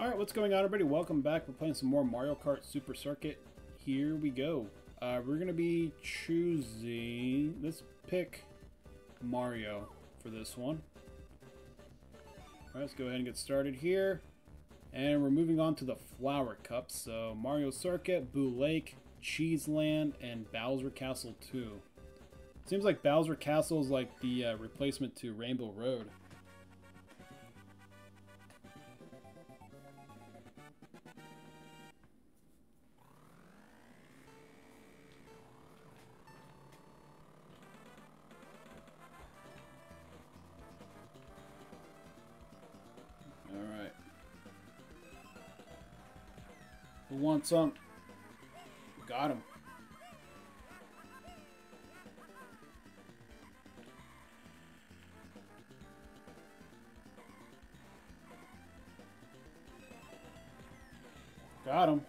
Alright, what's going on everybody? Welcome back. We're playing some more Mario Kart Super Circuit. Here we go. Uh, we're going to be choosing... Let's pick Mario for this one. Alright, let's go ahead and get started here. And we're moving on to the Flower Cups. So, Mario Circuit, Boo Lake, Cheese Land, and Bowser Castle 2. Seems like Bowser Castle is like the uh, replacement to Rainbow Road. Who wants some? Got him. Got him.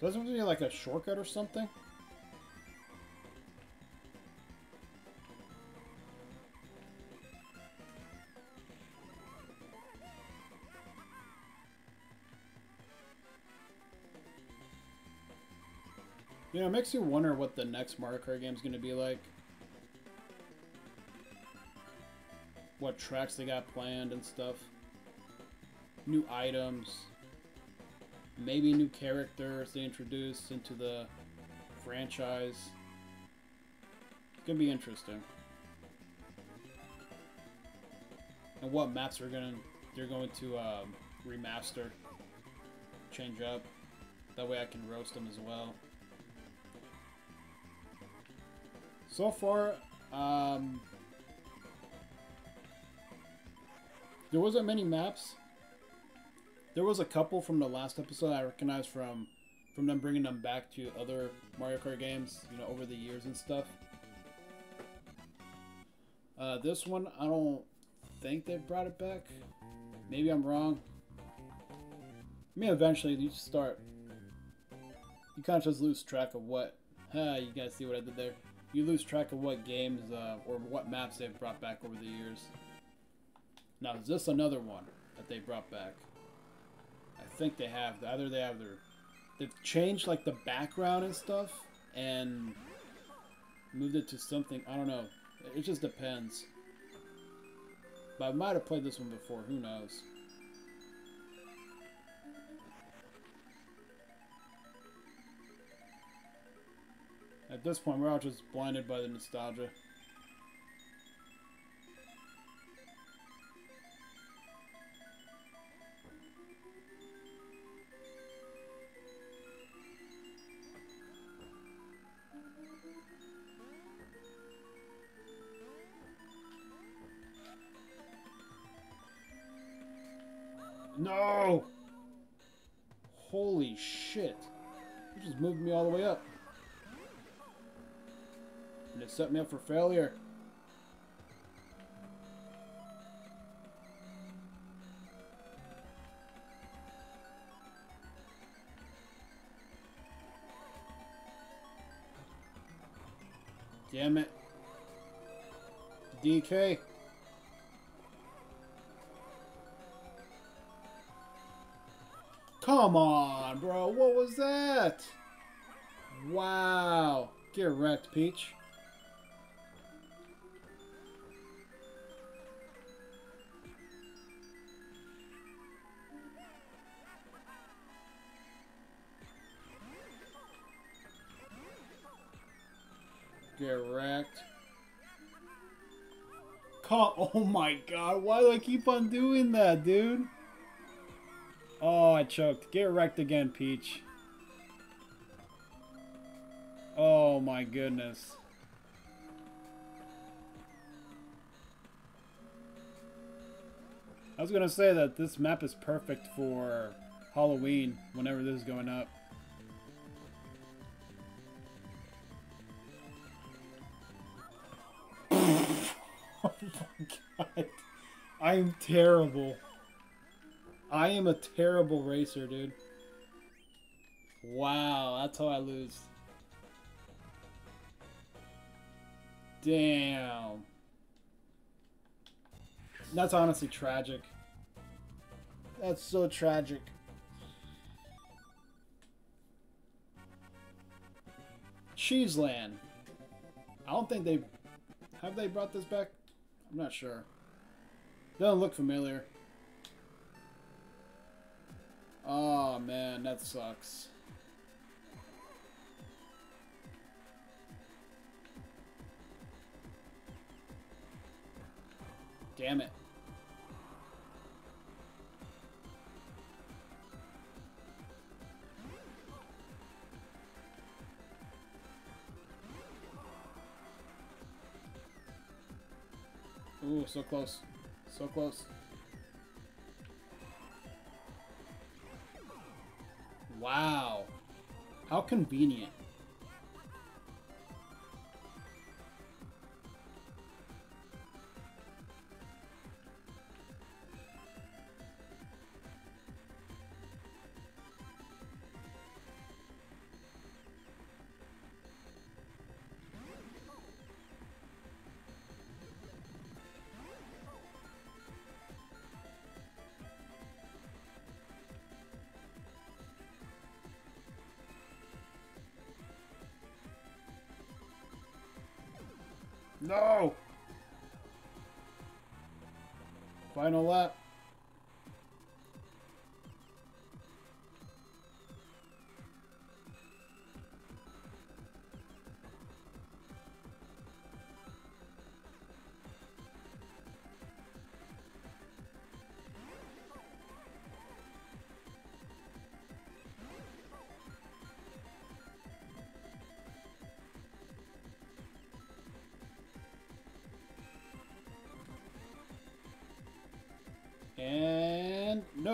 So this be like a shortcut or something? You know, it makes you wonder what the next Mario Kart game is going to be like. What tracks they got planned and stuff. New items. Maybe new characters they introduce into the franchise. It's going to be interesting. And what maps are going to they're going to um, remaster, change up. That way I can roast them as well. So far, um, there wasn't many maps. There was a couple from the last episode I recognized from from them bringing them back to other Mario Kart games, you know, over the years and stuff. Uh, this one, I don't think they brought it back. Maybe I'm wrong. I mean, eventually you start. You kind of just lose track of what. Ah, you guys see what I did there? You lose track of what games uh, or what maps they've brought back over the years. Now, is this another one that they brought back? I think they have. Either they have their... They've changed, like, the background and stuff, and moved it to something... I don't know. It just depends. But I might have played this one before. Who knows? At this point, we're all just blinded by the nostalgia. No! Holy shit. You just moved me all the way up. And it set me up for failure. Damn it. DK. Come on, bro. What was that? Wow. Get wrecked, Peach. Get wrecked. Call oh my god, why do I keep on doing that, dude? Oh, I choked. Get wrecked again, Peach. Oh my goodness. I was gonna say that this map is perfect for Halloween, whenever this is going up. I am terrible. I am a terrible racer, dude. Wow, that's how I lose. Damn. That's honestly tragic. That's so tragic. Cheeseland. I don't think they have they brought this back. I'm not sure. Doesn't look familiar. Oh man, that sucks. Damn it. Ooh, so close. So close. Wow. How convenient. No! Final lap.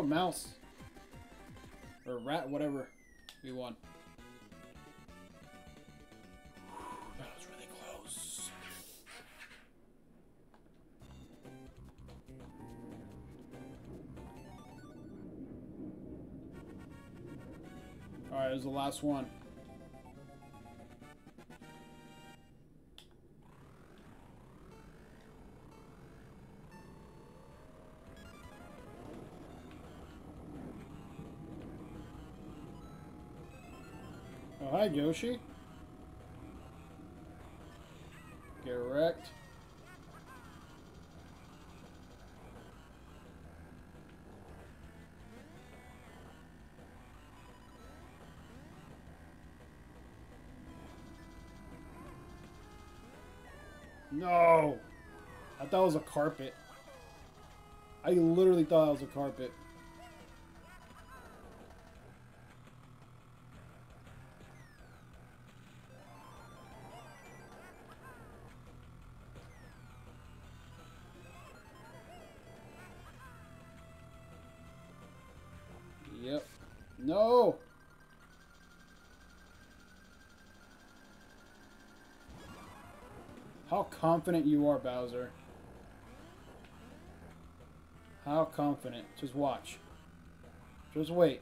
And mouse. Or rat, whatever. We won. That was really close. Alright, it was the last one. Hi, Yoshi. Get wrecked. No! I thought it was a carpet. I literally thought it was a carpet. No! How confident you are, Bowser. How confident. Just watch. Just wait.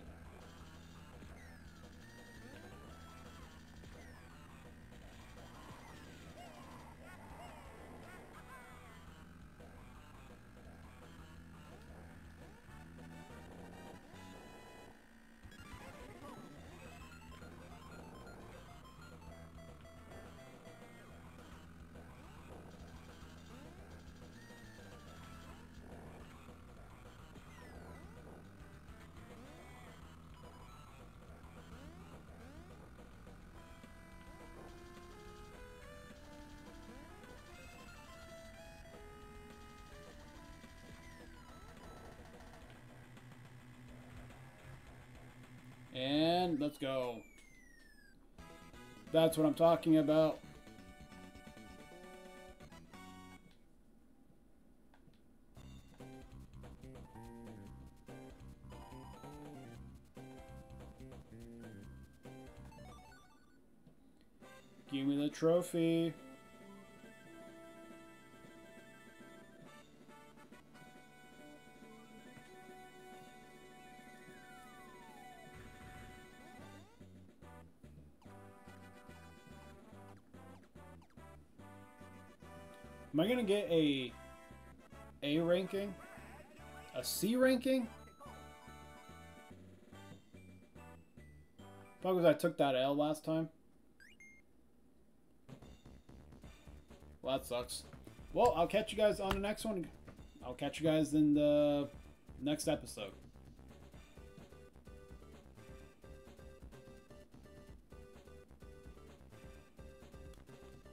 Let's go. That's what I'm talking about. Give me the trophy. Am I gonna get a A ranking? A C ranking? Probably because I took that L last time. Well, that sucks. Well, I'll catch you guys on the next one. I'll catch you guys in the next episode.